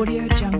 Audio jump.